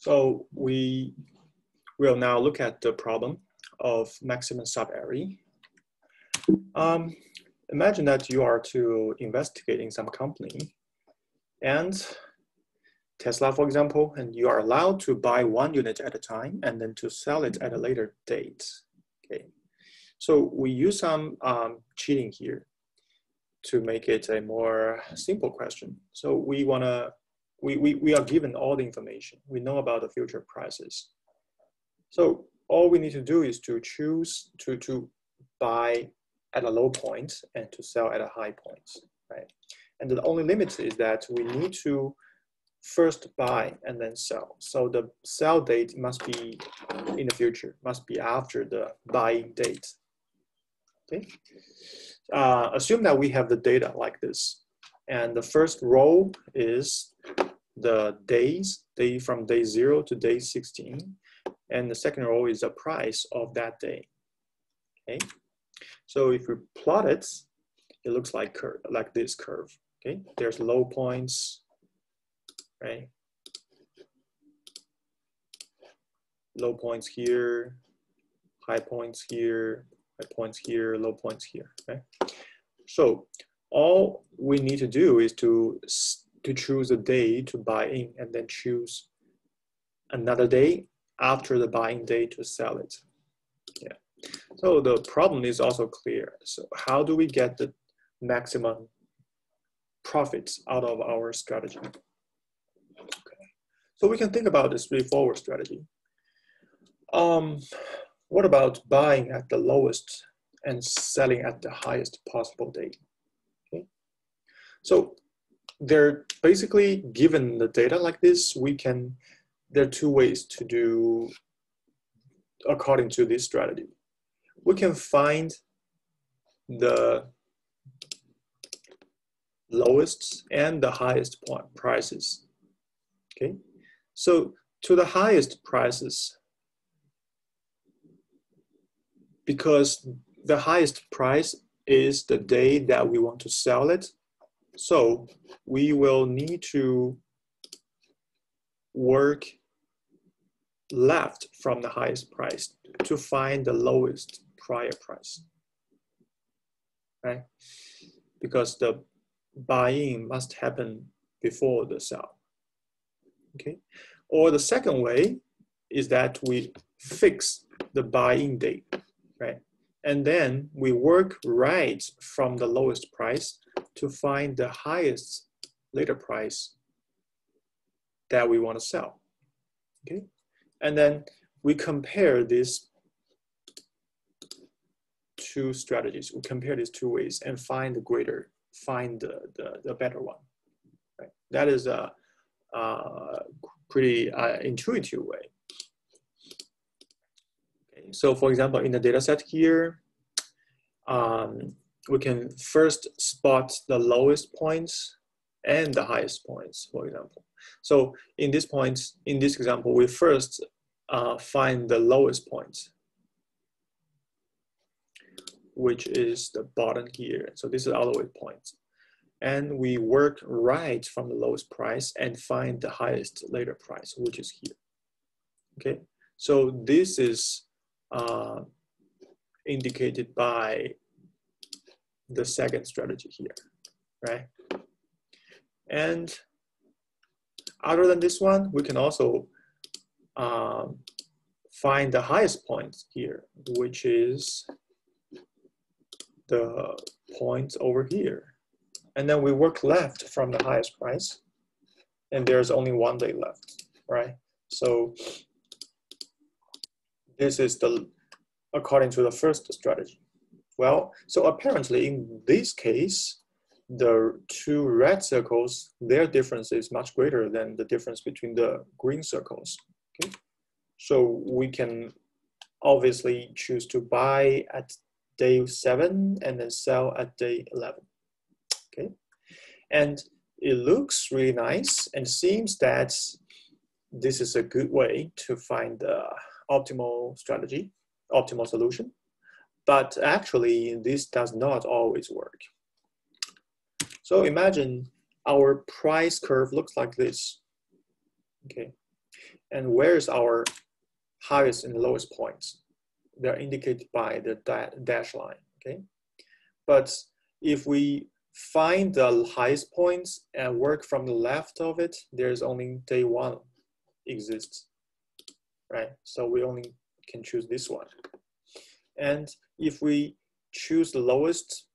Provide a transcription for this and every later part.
So we will now look at the problem of maximum subarray. Um, imagine that you are to investigate in some company and Tesla, for example, and you are allowed to buy one unit at a time and then to sell it at a later date. Okay, so we use some um, cheating here to make it a more simple question. So we wanna we, we, we are given all the information. We know about the future prices. So all we need to do is to choose to, to buy at a low point and to sell at a high point, right? And the only limit is that we need to first buy and then sell. So the sell date must be in the future, must be after the buying date. Okay. Uh, assume that we have the data like this. And the first row is the days, day from day zero to day 16. And the second row is the price of that day. Okay. So if we plot it, it looks like curve, like this curve. Okay. There's low points, right? Low points here, high points here, high points here, low points here, okay? So all we need to do is to to choose a day to buy in and then choose another day after the buying day to sell it. Yeah. So the problem is also clear. So how do we get the maximum profits out of our strategy? Okay. So we can think about this straightforward strategy. Um, what about buying at the lowest and selling at the highest possible date? Okay. So they're basically given the data like this, we can, there are two ways to do according to this strategy. We can find the lowest and the highest point prices. Okay, so to the highest prices, because the highest price is the day that we want to sell it, so we will need to work left from the highest price to find the lowest prior price, right? Because the buying must happen before the sell, okay? Or the second way is that we fix the buying date, right? And then we work right from the lowest price to find the highest later price that we want to sell. Okay, and then we compare these two strategies. We compare these two ways and find the greater, find the, the, the better one. Right? That is a, a pretty uh, intuitive way. Okay. So for example, in the data set here, um, we can first spot the lowest points and the highest points, for example. So in this point, in this example, we first uh, find the lowest point, which is the bottom here. So this is our lowest point. And we work right from the lowest price and find the highest later price, which is here. Okay, so this is uh, indicated by the second strategy here, right? And other than this one, we can also um, find the highest point here, which is the point over here. And then we work left from the highest price, and there's only one day left, right? So this is the, according to the first strategy. Well, so apparently in this case, the two red circles, their difference is much greater than the difference between the green circles. Okay? So we can obviously choose to buy at day seven and then sell at day 11. Okay, and it looks really nice and seems that this is a good way to find the optimal strategy, optimal solution. But actually, this does not always work. So imagine our price curve looks like this. Okay. And where's our highest and lowest points? They're indicated by the dash line, okay? But if we find the highest points and work from the left of it, there's only day one exists, right? So we only can choose this one. And if we choose the lowest,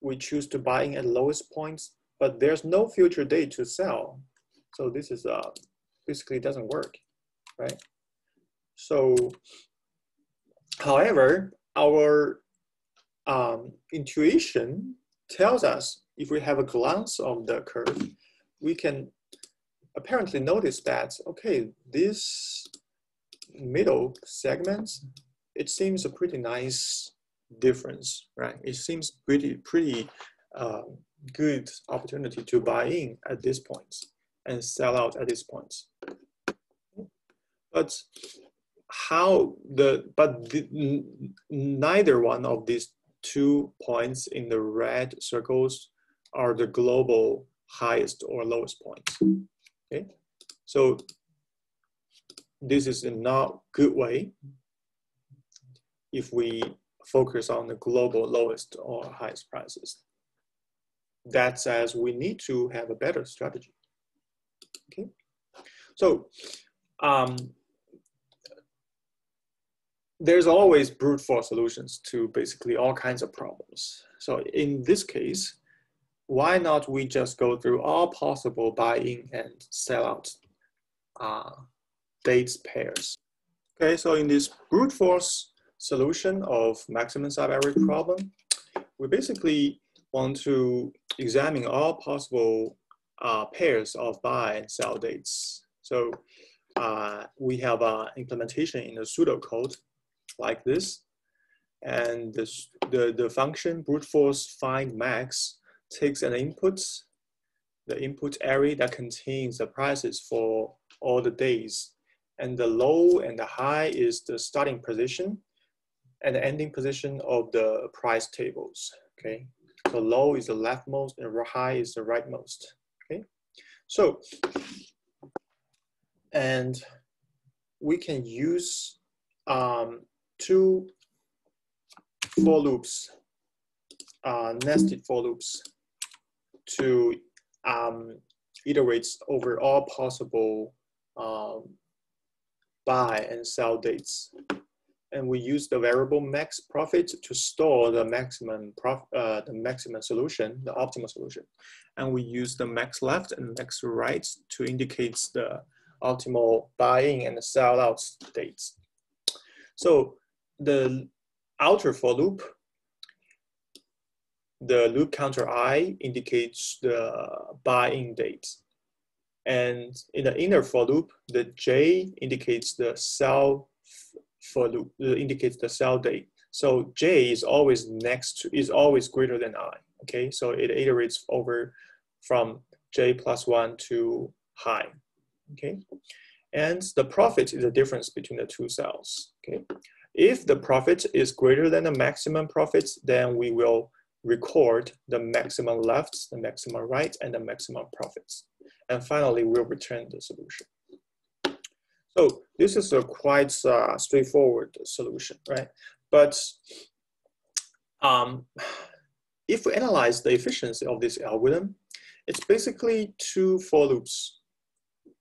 we choose to buy in at lowest points, but there's no future date to sell. So this is uh, basically doesn't work, right? So, however, our um, intuition tells us if we have a glance of the curve, we can apparently notice that, okay, this middle segments, it seems a pretty nice difference, right? It seems pretty, pretty uh, good opportunity to buy in at this point and sell out at this point. But how the, but the, neither one of these two points in the red circles are the global highest or lowest points. Okay, so this is a not good way if we focus on the global lowest or highest prices. That says we need to have a better strategy. Okay, so um, there's always brute force solutions to basically all kinds of problems. So in this case, why not we just go through all possible buy-in and sell-out uh, dates pairs. Okay, so in this brute force solution of maximum subarray problem, we basically want to examine all possible uh, pairs of buy and sell dates. So uh, we have an implementation in the pseudocode like this. And this, the, the function brute force find max takes an input, the input array that contains the prices for all the days. And the low and the high is the starting position and the ending position of the price tables, okay? So low is the leftmost and high is the rightmost, okay? So, and we can use um, two for loops, uh, nested for loops to um, iterate over all possible um, buy and sell dates. And we use the variable max profit to store the maximum prof, uh, the maximum solution, the optimal solution. And we use the max left and max right to indicate the optimal buying and sell out dates. So the outer for loop, the loop counter i indicates the buy-in date. And in the inner for loop, the j indicates the sell for loop, indicates the sell date. So j is always next to, is always greater than i, okay? So it iterates over from j plus one to high, okay? And the profit is the difference between the two cells, okay? If the profit is greater than the maximum profits, then we will record the maximum lefts, the maximum right, and the maximum profits. And finally, we'll return the solution. So this is a quite uh, straightforward solution, right? But um, if we analyze the efficiency of this algorithm, it's basically two for loops,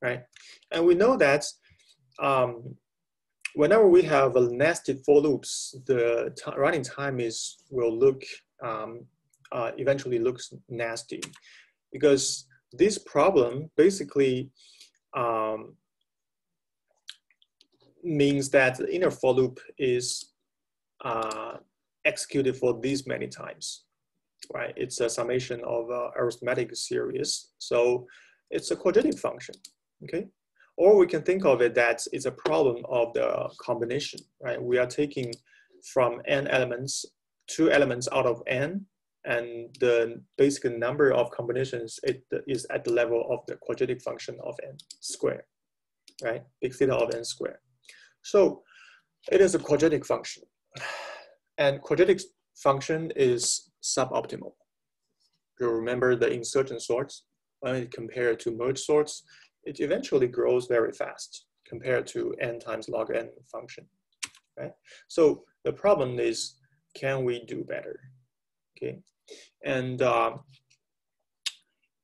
right? And we know that um, whenever we have a nested for loops, the running time is will look um, uh, eventually looks nasty because this problem basically um, means that the inner for loop is uh, executed for these many times, right? It's a summation of uh, arithmetic series. So it's a quadratic function, okay? Or we can think of it that it's a problem of the combination, right? We are taking from n elements, two elements out of n, and the basic number of combinations it is at the level of the quadratic function of n squared, right? Big theta of n squared. So it is a quadratic function. And quadratic function is suboptimal. You remember the insertion sorts when it compared to merge sorts, it eventually grows very fast compared to n times log n function, right? So the problem is, can we do better? Okay, and um,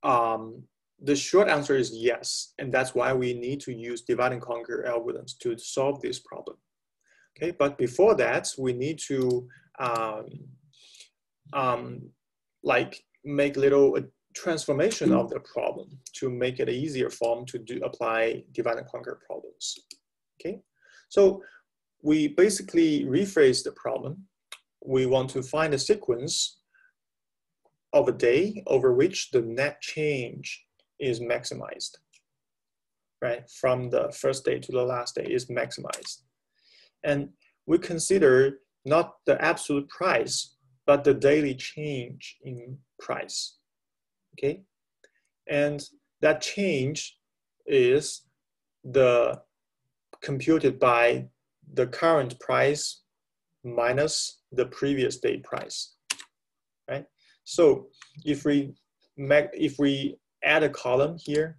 um, the short answer is yes, and that's why we need to use divide and conquer algorithms to solve this problem. Okay, but before that, we need to um, um, like make little transformation of the problem to make it easier for them to do apply divide and conquer problems. Okay, so we basically rephrase the problem. We want to find a sequence of a day over which the net change is maximized, right? From the first day to the last day is maximized. And we consider not the absolute price, but the daily change in price, okay? And that change is the computed by the current price minus the previous day price, right? So if we if we add a column here,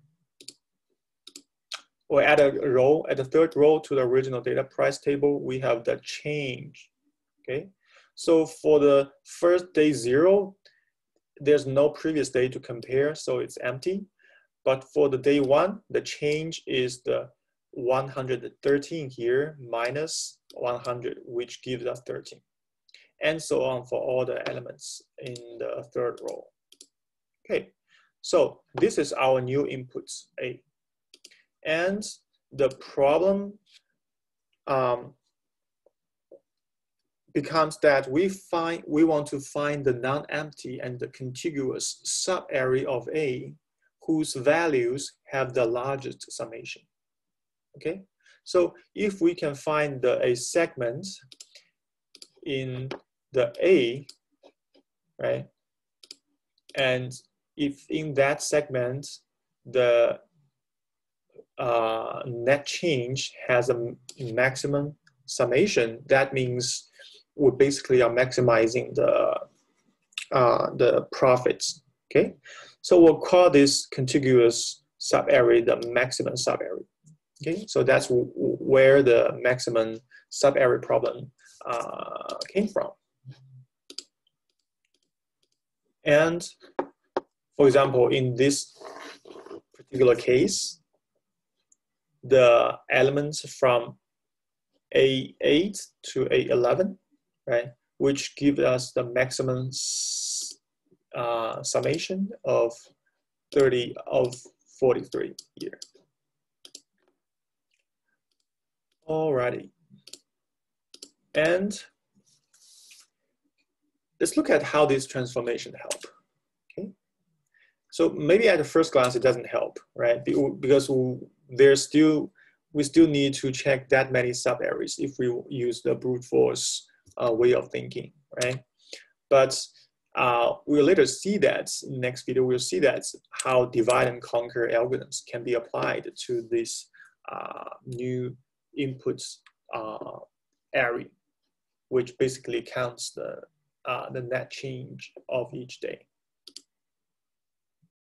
or add a row, at the third row to the original data price table, we have the change, okay? So for the first day zero, there's no previous day to compare, so it's empty. But for the day one, the change is the 113 here minus 100, which gives us 13. And so on for all the elements in the third row. Okay, so this is our new inputs, A. And the problem um, becomes that we find we want to find the non-empty and the contiguous subarray of A whose values have the largest summation. Okay, so if we can find the a segment in the A, right, and if in that segment the uh, net change has a maximum summation, that means we basically are maximizing the uh, the profits. Okay, so we'll call this contiguous subarray the maximum subarray. Okay, so that's where the maximum subarray problem uh, came from. And for example, in this particular case, the elements from A8 to A11, right, which give us the maximum uh, summation of 30 of 43 here. Alrighty. And let's look at how this transformation help. So maybe at the first glance it doesn't help, right? Because there's still we still need to check that many subarrays if we use the brute force uh, way of thinking, right? But uh, we'll later see that next video. We'll see that how divide and conquer algorithms can be applied to this uh, new inputs uh, array, which basically counts the uh, the net change of each day.